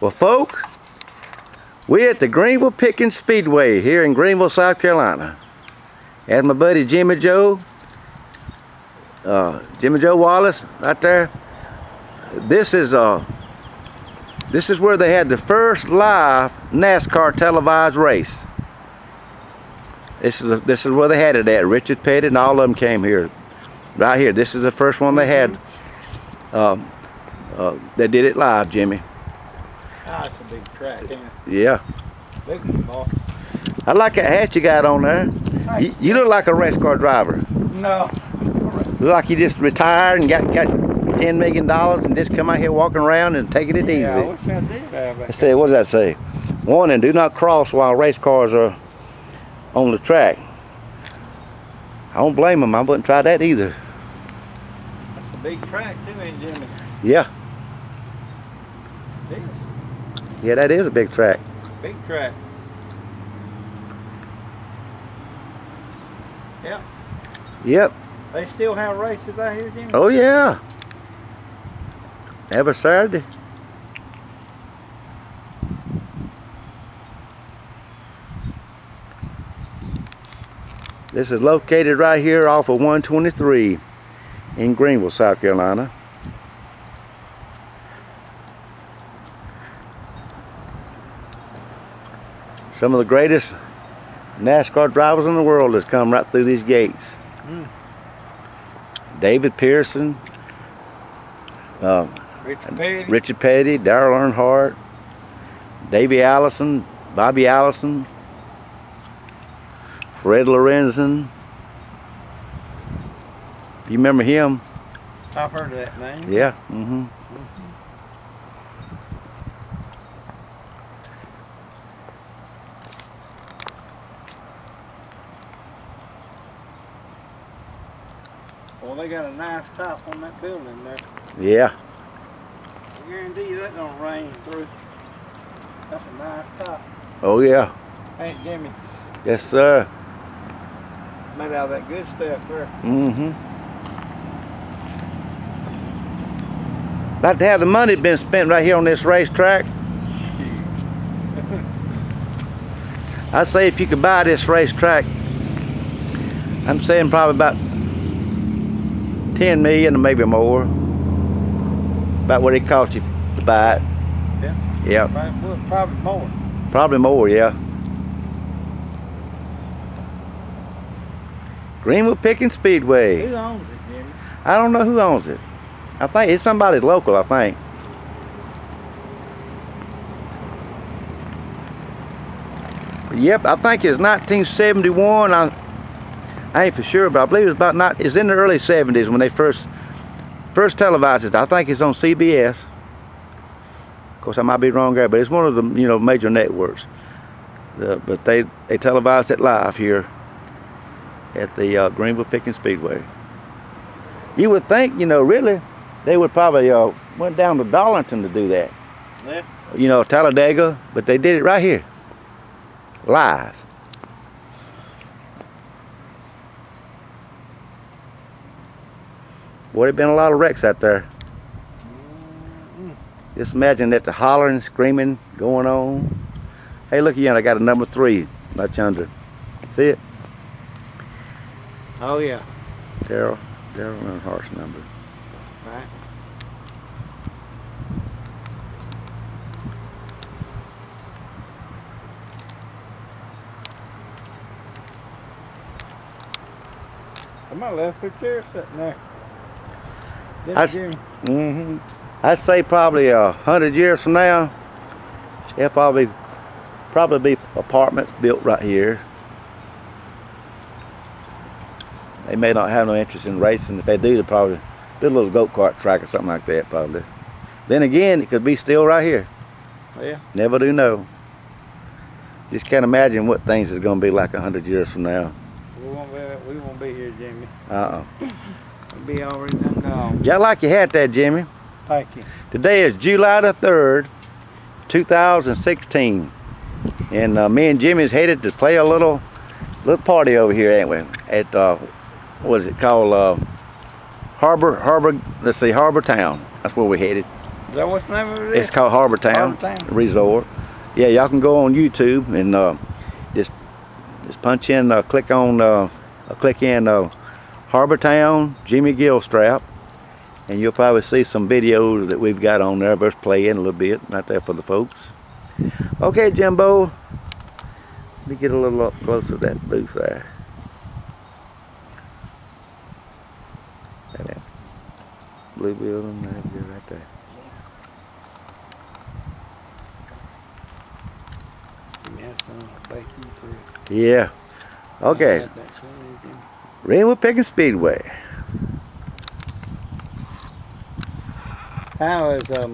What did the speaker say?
Well, folks, we're at the Greenville Pickens Speedway here in Greenville, South Carolina. As my buddy Jimmy Joe, uh, Jimmy Joe Wallace, right there. This is uh, this is where they had the first live NASCAR televised race. This is a, this is where they had it at. Richard Petty and all of them came here, right here. This is the first one they had. Um, uh, they did it live, Jimmy. It's a big track, ain't it? Yeah. Big one, boy. I like that hat you got on there. You, you look like a race car driver. No. Look like you just retired and got got ten million dollars and just come out here walking around and taking it Yeah, I easy. wish I did have It it. said, what does that say? Warning, do not cross while race cars are on the track. I don't blame them. I wouldn't try that either. That's a big track too, ain't Jimmy? Yeah, yeah, that is a big track. big track. Yep. Yep. They still have races out here, Jimmy? Oh yeah. Every Saturday. This is located right here off of 123 in Greenville, South Carolina. Some of the greatest NASCAR drivers in the world has come right through these gates. Mm. David Pearson, uh, Richard Petty. Richard Petty, Darrell Earnhardt, Davey Allison, Bobby Allison, Fred Lorenzen. You remember him? I've heard of that name. Yeah. hmm Well, they got a nice top on that building there. Yeah. I guarantee you that don't rain through. That's a nice top. Oh yeah. Ain't Jimmy? Yes, sir. Made out of that good stuff there. Mm hmm Like to have the money been spent right here on this racetrack. I'd say if you could buy this racetrack, I'm saying probably about 10 million or maybe more. About what it cost you to buy it. Yeah. Yeah, Probably, more. probably more, yeah. Greenwood Pickens Speedway. Who owns it, Jimmy? I don't know who owns it. I think it's somebody local, I think. Yep, I think it's 1971. I, I ain't for sure, but I believe it's about not. It's in the early 70s when they first first televised it. I think it's on CBS. Of course, I might be wrong there, but it's one of the you know major networks. The, but they they televised it live here at the uh, Greenville Pickens Speedway. You would think, you know, really, they would probably uh, went down to Darlington to do that. Yeah. You know, Talladega, but they did it right here, live. Boy, there been a lot of wrecks out there. Just imagine that the hollering, screaming going on. Hey, look again, I got a number three, much under. See it? Oh, yeah. Daryl, Daryl Earnhardt's number. Right. Somebody left their chair sitting there. I s- Jimmy? hmm I'd say probably a hundred years from now, there'll probably probably be apartments built right here. They may not have no interest in racing. If they do, they'll probably do a little go-kart track or something like that, probably. Then again, it could be still right here. Yeah. Never do know. Just can't imagine what things is going to be like a hundred years from now. We won't be, we won't be here, Jimmy. Uh-uh. Be already done gone. Just like you had that, Jimmy. Thank you. Today is July the 3rd, 2016. And uh, me and Jimmy's headed to play a little little party over here, ain't we? At, uh, what is it called? Uh, Harbor, Harbor, let's see, Harbor Town. That's where we're headed. Is that what's the name of it? It's called Harbor Town, Harbor Town. Resort. Yeah, y'all can go on YouTube and uh, just just punch in, uh, click on, uh, uh, click in uh, Harbor Town, Jimmy Gilstrap, and you'll probably see some videos that we've got on there of us playing a little bit, not there for the folks. Okay, Jimbo, let me get a little up close to that booth there. That blue building, right there. Yeah, son, I'll bake you through. Yeah. Okay. Anything? Greenwood Speedway. How is, um,